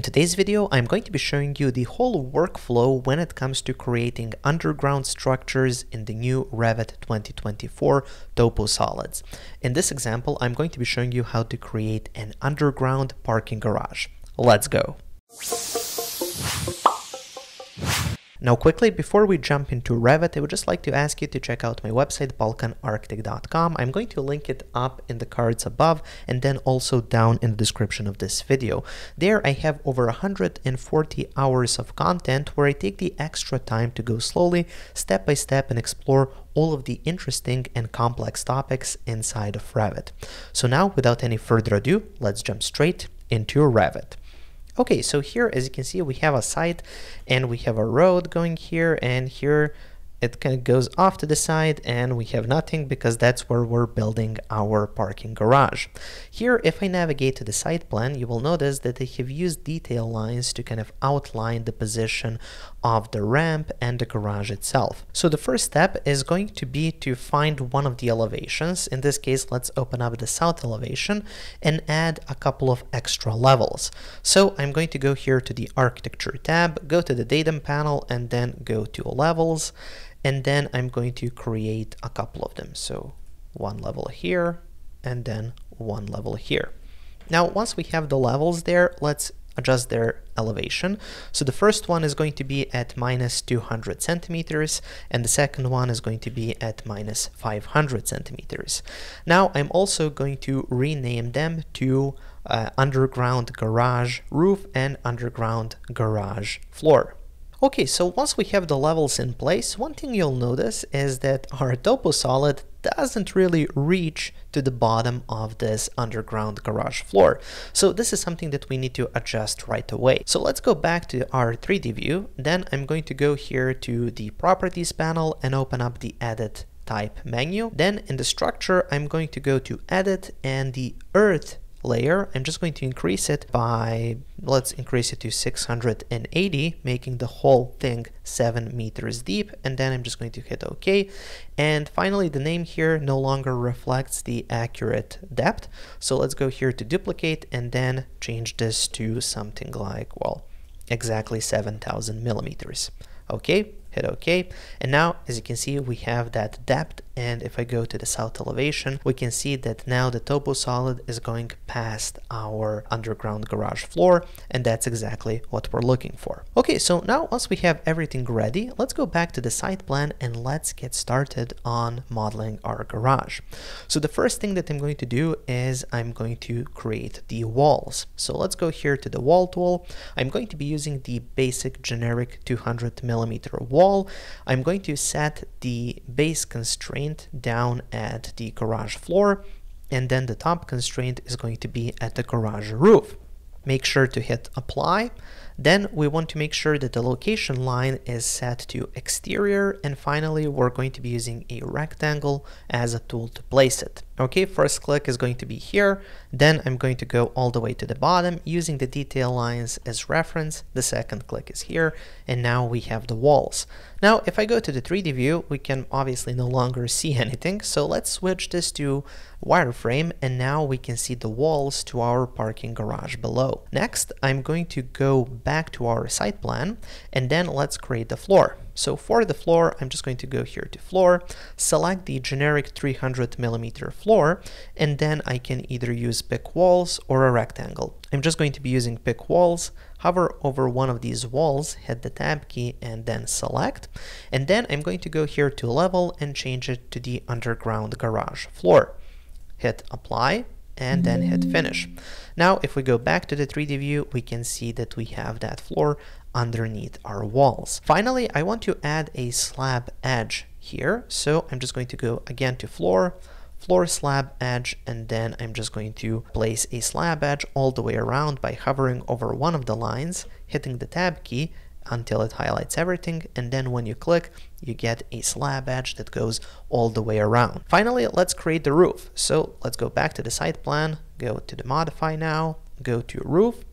In today's video, I'm going to be showing you the whole workflow when it comes to creating underground structures in the new Revit 2024 Topo Solids. In this example, I'm going to be showing you how to create an underground parking garage. Let's go. Now quickly, before we jump into Revit, I would just like to ask you to check out my website, balkanarchitect.com. I'm going to link it up in the cards above and then also down in the description of this video. There I have over 140 hours of content where I take the extra time to go slowly, step by step and explore all of the interesting and complex topics inside of Revit. So now, without any further ado, let's jump straight into Revit. Okay, so here, as you can see, we have a site and we have a road going here and here it kind of goes off to the side and we have nothing because that's where we're building our parking garage. Here, if I navigate to the site plan, you will notice that I have used detail lines to kind of outline the position of the ramp and the garage itself. So the first step is going to be to find one of the elevations. In this case, let's open up the south elevation and add a couple of extra levels. So I'm going to go here to the architecture tab, go to the datum panel and then go to levels and then I'm going to create a couple of them. So one level here and then one level here. Now, once we have the levels there, let's adjust their elevation. So the first one is going to be at minus 200 centimeters and the second one is going to be at minus 500 centimeters. Now I'm also going to rename them to uh, underground garage roof and underground garage floor. Okay, so once we have the levels in place, one thing you'll notice is that our topo solid doesn't really reach to the bottom of this underground garage floor. So this is something that we need to adjust right away. So let's go back to our 3D view. Then I'm going to go here to the properties panel and open up the edit type menu. Then in the structure, I'm going to go to edit and the earth layer. I'm just going to increase it by, let's increase it to 680, making the whole thing 7 meters deep. And then I'm just going to hit OK. And finally, the name here no longer reflects the accurate depth. So let's go here to duplicate and then change this to something like, well, exactly 7,000 millimeters. Okay, hit OK. And now, as you can see, we have that depth. And if I go to the south elevation, we can see that now the topo solid is going past our underground garage floor. And that's exactly what we're looking for. Okay, so now once we have everything ready, let's go back to the site plan and let's get started on modeling our garage. So the first thing that I'm going to do is I'm going to create the walls. So let's go here to the wall tool. I'm going to be using the basic generic 200 millimeter wall I'm going to set the base constraint down at the garage floor, and then the top constraint is going to be at the garage roof. Make sure to hit apply then we want to make sure that the location line is set to exterior and finally we're going to be using a rectangle as a tool to place it. Okay, first click is going to be here, then I'm going to go all the way to the bottom using the detail lines as reference, the second click is here, and now we have the walls. Now if I go to the 3D view, we can obviously no longer see anything, so let's switch this to wireframe and now we can see the walls to our parking garage below. Next, I'm going to go back to our site plan and then let's create the floor. So for the floor, I'm just going to go here to floor, select the generic 300 millimeter floor, and then I can either use pick walls or a rectangle. I'm just going to be using pick walls, hover over one of these walls, hit the tab key and then select. And then I'm going to go here to level and change it to the underground garage floor hit apply and then hit finish. Now, if we go back to the 3D view, we can see that we have that floor underneath our walls. Finally, I want to add a slab edge here. So I'm just going to go again to floor, floor slab edge, and then I'm just going to place a slab edge all the way around by hovering over one of the lines, hitting the tab key, until it highlights everything and then when you click you get a slab edge that goes all the way around. Finally let's create the roof. So let's go back to the site plan, go to the modify now, go to roof.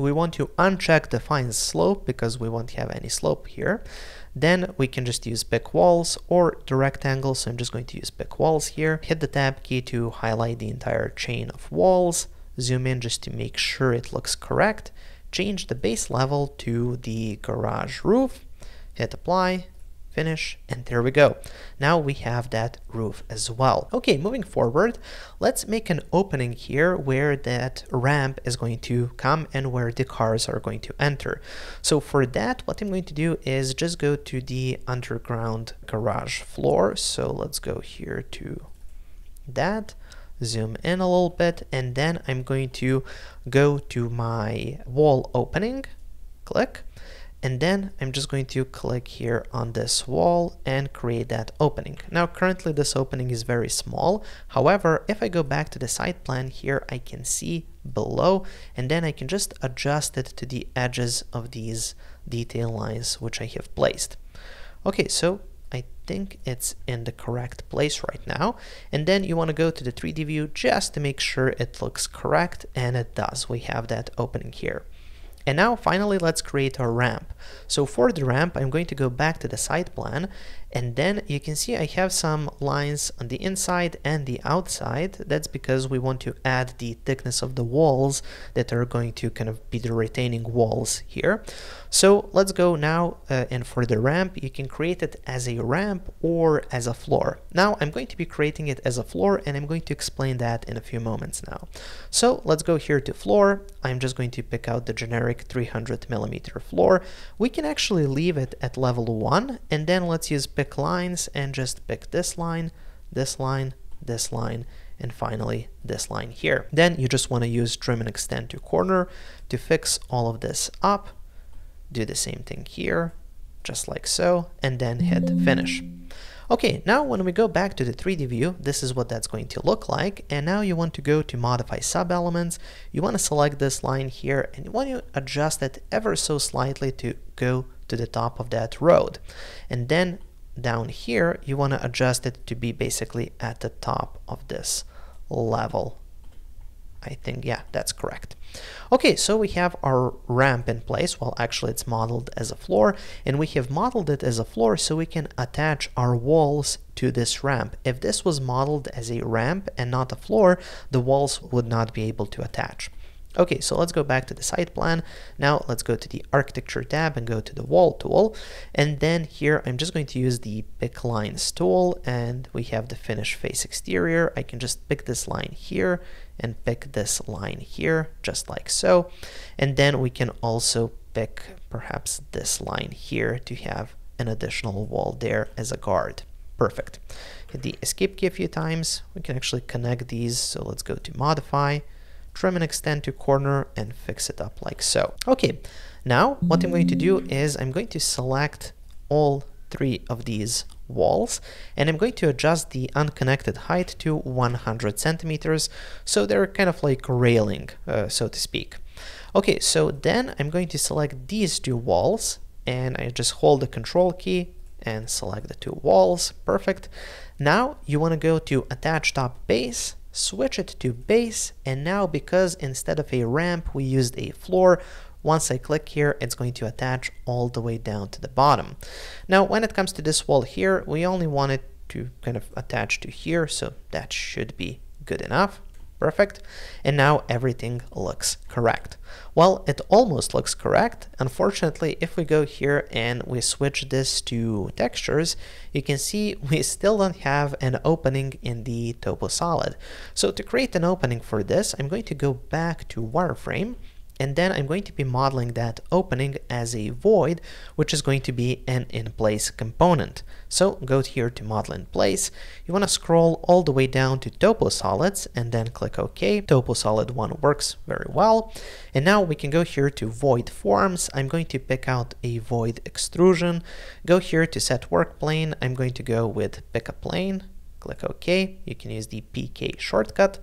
We want to uncheck define slope because we won't have any slope here. Then we can just use pick walls or the rectangle. So I'm just going to use pick walls here. Hit the tab key to highlight the entire chain of walls. Zoom in just to make sure it looks correct change the base level to the garage roof, hit apply, finish, and there we go. Now we have that roof as well. Okay, moving forward, let's make an opening here where that ramp is going to come and where the cars are going to enter. So for that, what I'm going to do is just go to the underground garage floor. So let's go here to that zoom in a little bit and then I'm going to go to my wall opening click and then I'm just going to click here on this wall and create that opening. Now currently this opening is very small, however if I go back to the site plan here I can see below and then I can just adjust it to the edges of these detail lines which I have placed. Okay, so I think it's in the correct place right now. And then you want to go to the 3D view just to make sure it looks correct, and it does. We have that opening here. And now finally let's create our ramp. So for the ramp I'm going to go back to the site plan and then you can see I have some lines on the inside and the outside. That's because we want to add the thickness of the walls that are going to kind of be the retaining walls here. So let's go now uh, and for the ramp you can create it as a ramp or as a floor. Now I'm going to be creating it as a floor and I'm going to explain that in a few moments now. So let's go here to floor. I'm just going to pick out the generic 300 millimeter floor. We can actually leave it at level 1 and then let's use pick lines and just pick this line, this line, this line, and finally this line here. Then you just want to use trim and extend to corner to fix all of this up do the same thing here, just like so, and then hit finish. Okay, now when we go back to the 3D view, this is what that's going to look like. And now you want to go to modify sub-elements. You want to select this line here and you want to adjust it ever so slightly to go to the top of that road. And then down here, you want to adjust it to be basically at the top of this level I think, yeah, that's correct. Okay, so we have our ramp in place. Well, actually it's modeled as a floor and we have modeled it as a floor so we can attach our walls to this ramp. If this was modeled as a ramp and not a floor, the walls would not be able to attach. Okay, so let's go back to the site plan. Now let's go to the architecture tab and go to the wall tool. And then here I'm just going to use the pick lines tool and we have the finish face exterior. I can just pick this line here and pick this line here, just like so. And then we can also pick perhaps this line here to have an additional wall there as a guard. Perfect. Hit the escape key a few times. We can actually connect these. So let's go to modify trim and extend to corner and fix it up like so. Okay, now what I'm going to do is I'm going to select all three of these walls and I'm going to adjust the unconnected height to 100 centimeters so they're kind of like railing uh, so to speak. Okay, so then I'm going to select these two walls and I just hold the control key and select the two walls. Perfect. Now you want to go to attach top base switch it to base, and now because instead of a ramp we used a floor, once I click here, it's going to attach all the way down to the bottom. Now, when it comes to this wall here, we only want it to kind of attach to here, so that should be good enough. Perfect. And now everything looks correct. Well, it almost looks correct. Unfortunately, if we go here and we switch this to textures, you can see we still don't have an opening in the topo solid. So to create an opening for this, I'm going to go back to wireframe and then I'm going to be modeling that opening as a void, which is going to be an in-place component. So go here to model in place. You want to scroll all the way down to topo solids and then click OK. Topo solid 1 works very well. And now we can go here to void forms. I'm going to pick out a void extrusion. Go here to set work plane. I'm going to go with pick a plane. Click OK. You can use the PK shortcut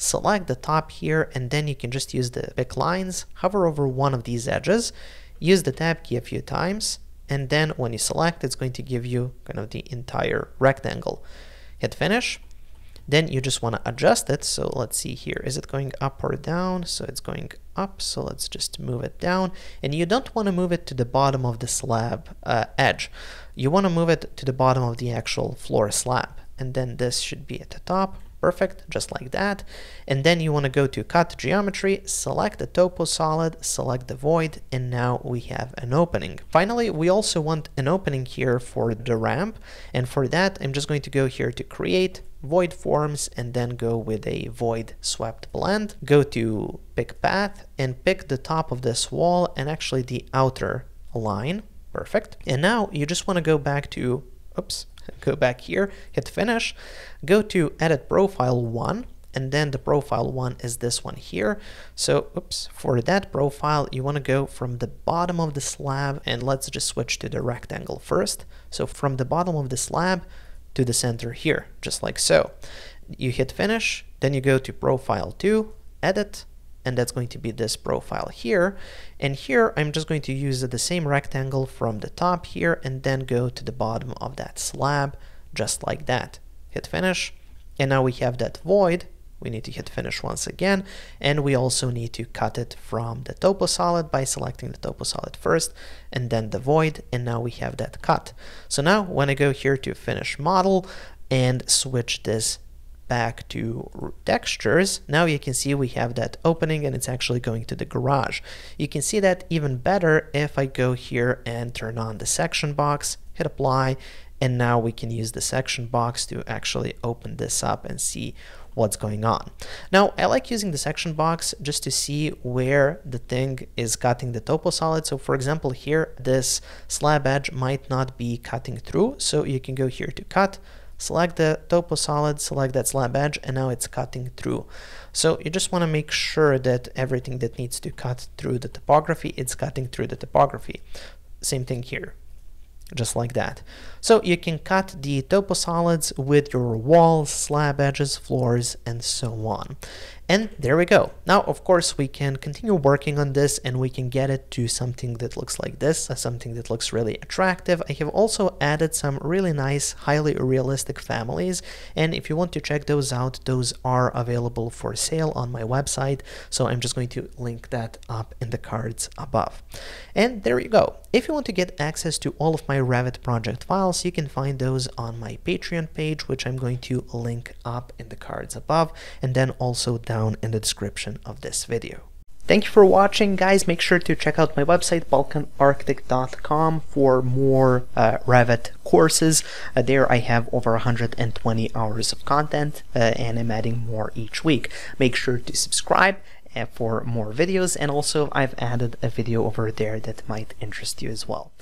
select the top here, and then you can just use the pick lines, hover over one of these edges, use the tab key a few times, and then when you select, it's going to give you kind of the entire rectangle. Hit finish. Then you just want to adjust it. So let's see here. Is it going up or down? So it's going up. So let's just move it down. And you don't want to move it to the bottom of the slab uh, edge. You want to move it to the bottom of the actual floor slab. And then this should be at the top Perfect, just like that. And then you want to go to cut geometry, select the topo solid, select the void, and now we have an opening. Finally, we also want an opening here for the ramp. And for that, I'm just going to go here to create void forms and then go with a void swept blend. Go to pick path and pick the top of this wall and actually the outer line. Perfect. And now you just want to go back to, oops, go back here, hit finish, go to edit profile one, and then the profile one is this one here. So, oops, for that profile, you want to go from the bottom of the slab and let's just switch to the rectangle first. So from the bottom of the slab to the center here, just like so. You hit finish, then you go to profile two, edit, and that's going to be this profile here. And here I'm just going to use the same rectangle from the top here and then go to the bottom of that slab, just like that. Hit finish, and now we have that void. We need to hit finish once again, and we also need to cut it from the topo solid by selecting the topo solid first, and then the void, and now we have that cut. So now when I go here to finish model and switch this back to textures, now you can see we have that opening and it's actually going to the garage. You can see that even better if I go here and turn on the section box, hit apply, and now we can use the section box to actually open this up and see what's going on. Now, I like using the section box just to see where the thing is cutting the topo solid. So for example, here, this slab edge might not be cutting through. So you can go here to cut, select the topo solid, select that slab edge, and now it's cutting through. So you just want to make sure that everything that needs to cut through the topography, it's cutting through the topography. Same thing here just like that. So you can cut the topo solids with your walls, slab edges, floors, and so on. And there we go. Now, of course, we can continue working on this and we can get it to something that looks like this, uh, something that looks really attractive. I have also added some really nice, highly realistic families. And if you want to check those out, those are available for sale on my website. So I'm just going to link that up in the cards above. And there you go. If you want to get access to all of my Revit project files, you can find those on my Patreon page, which I'm going to link up in the cards above, and then also down in the description of this video. Thank you for watching, guys. Make sure to check out my website, balkanarchitect.com for more uh, Revit courses. Uh, there I have over 120 hours of content, uh, and I'm adding more each week. Make sure to subscribe uh, for more videos and also I've added a video over there that might interest you as well.